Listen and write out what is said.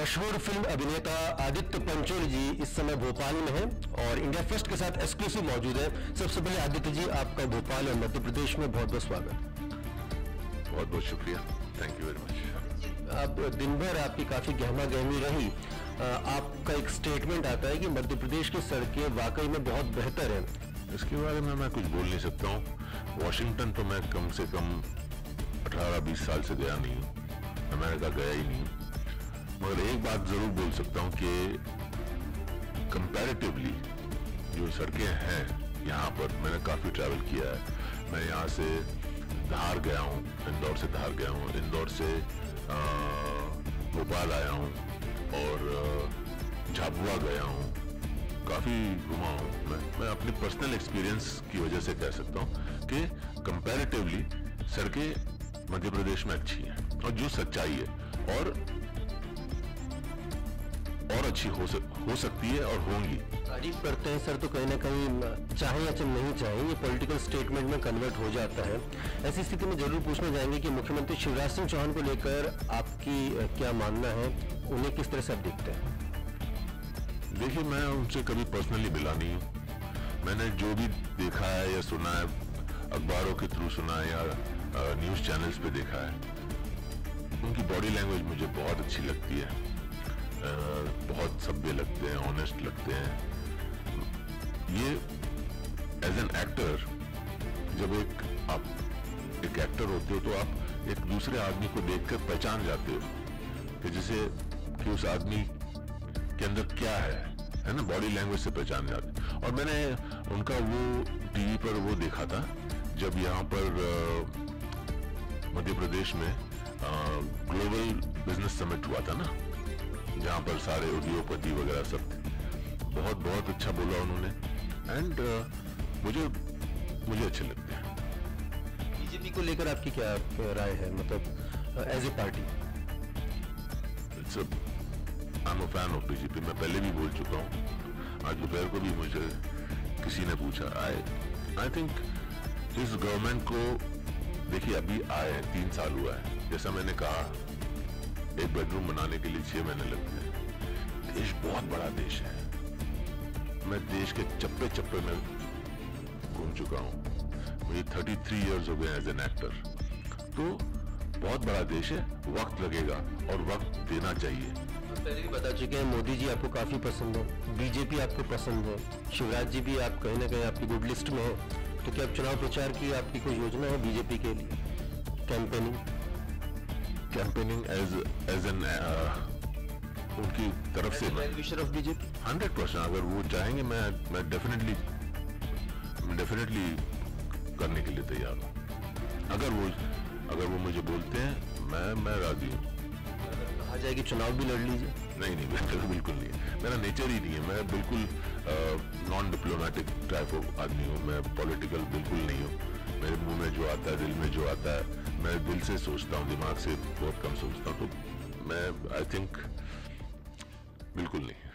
मशहूर फ़िल्म अभिनेता आदित्य पंचोली जी इस समय भोपाल में हैं और इंडिया फ़र्स्ट के साथ एक्सक्लूसिव मौजूद है। सबसे पहले आदित्य जी आपका भोपाल और मध्य प्रदेश में बहुत बहुत स्वागत। बहुत बहुत शुक्रिया। थैंक यू वेरी मच अब दिन भर आपकी काफ़ी गहमा गहमी रही। आपका एक स्टेटमेंट आता है कि मध्य प्रदेश की सड़कें वाकई में बहुत बेहतर हैं। इसके बारे में मैं कुछ बोल नहीं सकता हूँ। वॉशिंगटन तो मैं कम से कम 18-20 साल से गया नहीं हूँ। अमेरिका गया ही नहीं हूँ। मगर एक बात ज़रूर बोल सकता हूँ कि कंपैरेटिवली जो सड़कें हैं यहाँ पर, मैंने काफ़ी ट्रैवल किया है। मैं यहाँ से धार गया हूँ, इंदौर से धार गया हूँ, इंदौर से भोपाल आया हूँ और झाबुआ गया हूँ। काफ़ी घुमा हूँ मैं। मैं अपनी पर्सनल एक्सपीरियंस की वजह से कह सकता हूँ कि कंपैरेटिवली सड़कें मध्य प्रदेश में अच्छी हैं और जो सच्चाई है। और और अच्छी हो सक, हो सकती है और होंगी। तारीफ़ करते हैं सर तो कहीं ना कहीं चाहे या चाहे नहीं चाहे ये पॉलिटिकल स्टेटमेंट में कन्वर्ट हो जाता है। ऐसी स्थिति में ज़रूर पूछना चाहेंगे कि मुख्यमंत्री शिवराज सिंह चौहान को लेकर आपकी क्या मानना है? उन्हें किस तरह से आप देखते हैं? देखिए मैं उनसे कभी पर्सनली मिला नहीं हूँ। मैंने जो भी देखा है या सुना है अखबारों के थ्रू सुना है या न्यूज़ चैनल्स पे देखा है उनकी बॉडी लैंग्वेज मुझे बहुत अच्छी लगती है। बहुत सभ्य लगते हैं ऑनेस्ट लगते हैं। ये एज एन एक्टर जब एक, आप, एक एक्टर होते हो तो आप एक दूसरे आदमी को देखकर पहचान जाते हो कि जैसे, कि उस आदमी के अंदर क्या है है ना? बॉडी लैंग्वेज से पहचान जाते और मैंने उनका वो टीवी पर वो देखा था, जब यहाँ पर मध्य प्रदेश में ग्लोबल बिज़नेस समिट हुआ था ना? जहाँ पर सारे उद्योगपति वगैरह सब बहुत बहुत अच्छा बोला उन्होंने। एंड uh, मुझे मुझे अच्छे लगते हैं। बीजेपी को लेकर आपकी क्या राय है? मतलब as a party it's I am a fan of BJP मैं पहले भी बोल चुका हूँ। आज दोपहर को भी मुझे किसी ने पूछा। आई आई थिंक इस गवर्नमेंट को देखिए अभी आए तीन साल हुआ है। जैसा मैंने कहा एक बेडरूम बनाने के लिए छह महीने लगते हैं। देश बहुत बड़ा देश है। मैं देश के चप्पे चप्पे में घूम चुका हूँ। मुझे 33 इयर्स हो गए एज एन एक्टर तो बहुत बड़ा देश है, वक्त लगेगा और वक्त देना चाहिए। पहले भी बता चुके हैं, मोदी जी आपको काफ़ी पसंद है, बीजेपी आपको पसंद है, शिवराज जी भी आप कहीं ना कहीं आपकी गुड लिस्ट में है। तो क्या अब चुनाव प्रचार की आपकी कोई योजना है बीजेपी के लिए? Campaigning campaigning as as an उनकी तरफ़ से हंड्रेड परसेंट अगर वो चाहेंगे मैं मैं डेफिनेटली डेफिनेटली करने के लिए तैयार हूँ। अगर वो अगर वो मुझे बोलते हैं मैं मैं राज़ी हूँ। कहा जाए कि चुनाव भी लड़ लीजिए। नहीं नहीं बिल्कुल बिल्कुल नहीं। मेरा नेचर ही नहीं है। मैं बिल्कुल नॉन डिप्लोमेटिक टाइप ऑफ़ आदमी हूँ। मैं पॉलिटिकल बिल्कुल नहीं हूँ। मेरे मुँह में जो आता है दिल में जो आता है मैं दिल से सोचता हूँ, दिमाग से बहुत कम सोचता हूँ तो मैं आई थिंक बिल्कुल नहीं।